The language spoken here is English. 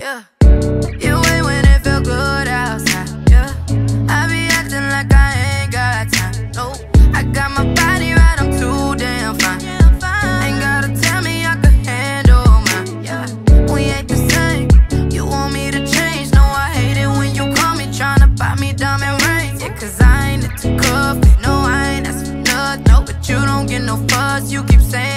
Yeah. You ain't when it felt good outside. Yeah. I be acting like I ain't got time. No. I got my body right, I'm too damn fine. Ain't gotta tell me I can handle mine. Yeah. We ain't the same. You want me to change? No, I hate it when you call me trying to buy me diamond rings. Yeah, cause I ain't into cuffing. No, I ain't asking nothing. No, but you don't get no fuss. You keep saying.